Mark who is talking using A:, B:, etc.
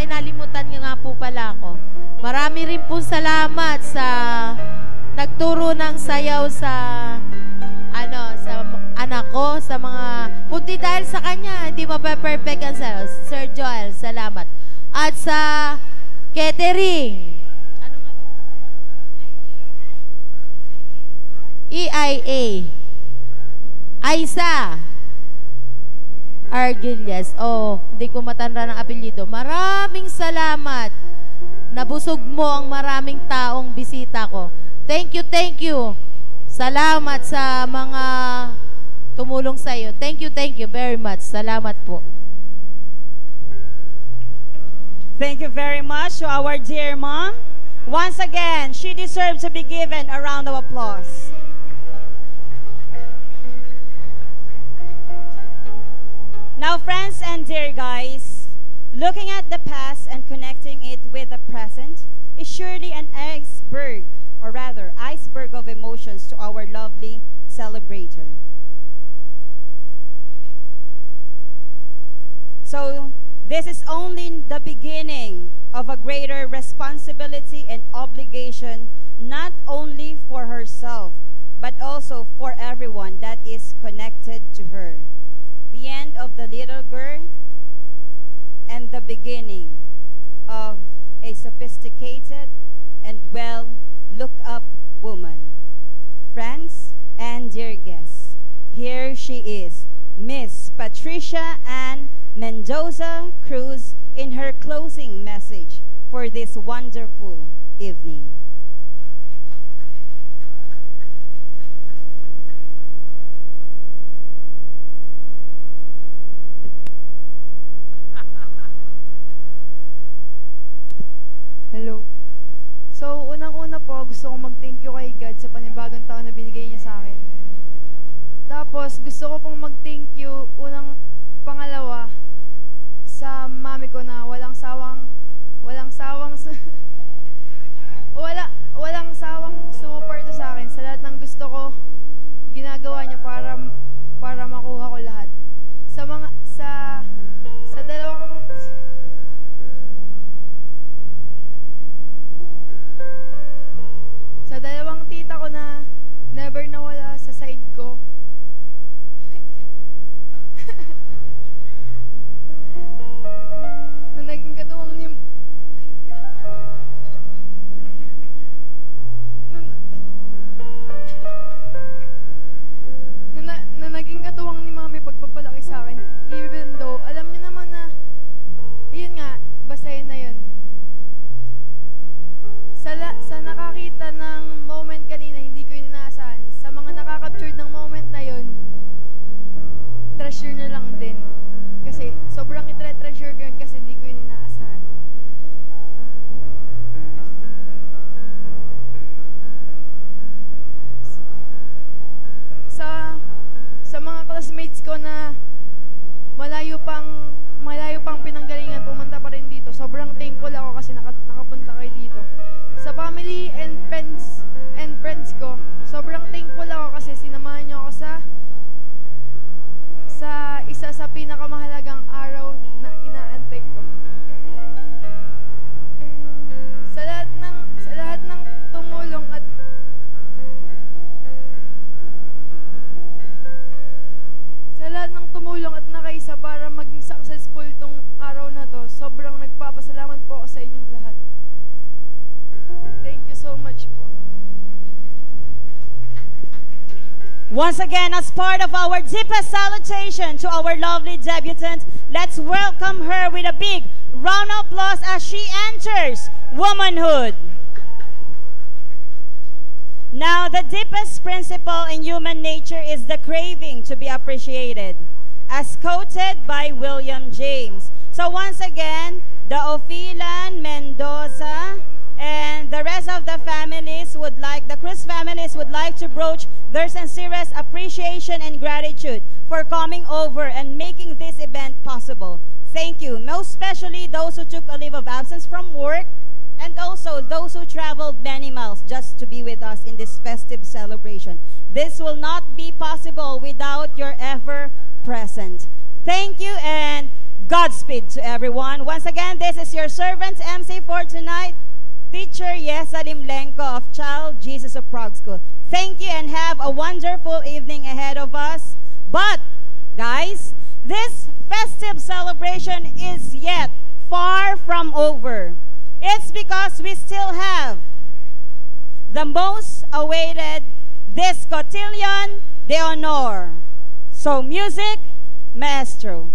A: may nalimutan nga po pala ako. Marami rin po salamat sa nagturo ng sayaw sa ano, sa anak ko, sa mga, kundi dahil sa kanya, hindi mape-perfect ang sayaw. Sir Joel, salamat. At sa catering, ano nga? EIA, Aisa, Argilias. Oh, hindi ko matanda ng apelyido. Maraming salamat. Nabusog mo ang maraming taong bisita ko. Thank you, thank you. Salamat sa mga tumulong sa iyo. Thank you, thank you very much. Salamat po.
B: Thank you very much to our dear mom. Once again, she deserves to be given a round of applause. And dear guys, looking at the past and connecting it with the present is surely an iceberg, or rather, iceberg of emotions to our lovely celebrator. So, this is only the beginning of a greater responsibility and obligation, not only for herself, but also for everyone that is connected to her. The little girl and the beginning of a sophisticated and well looked up woman. Friends and dear guests, here she is, Miss Patricia Ann Mendoza Cruz, in her closing message for this wonderful evening.
C: Gusto kong mag-thank you kay God sa panibagong taon na binigay niya sa akin. Tapos, gusto ko pong mag-thank you, unang pangalawa, sa mami ko na walang sawang, walang sawang, wala, walang sawang tingkat uang ni malayo pang malayo pang pinanggalingan pumunta pa rin dito. Sobrang thankful ako kasi naka, nakapunta kayo dito. Sa family and friends and friends ko, sobrang thankful ako kasi sinamahan nagpapasalamat po ako sa inyong lahat. Thank you so much po.
B: Once again, as part of our deepest salutation to our lovely debutant, let's welcome her with a big round of applause as she enters womanhood. Now, the deepest principle in human nature is the craving to be appreciated, as quoted by William James. So, once again, the Ophilan, Mendoza, and the rest of the families would like, the Cruz families would like to broach their sincerest appreciation and gratitude for coming over and making this event possible. Thank you. Most especially those who took a leave of absence from work and also those who traveled many miles just to be with us in this festive celebration. This will not be possible without your ever present. Thank you and Godspeed to everyone. Once again, this is your servant's MC for tonight, teacher Yesalim Lenko of Child Jesus of Prague School. Thank you and have a wonderful evening ahead of us. But, guys, this festive celebration is yet far from over. It's because we still have the most awaited Discotillion de Honor. So music, maestro.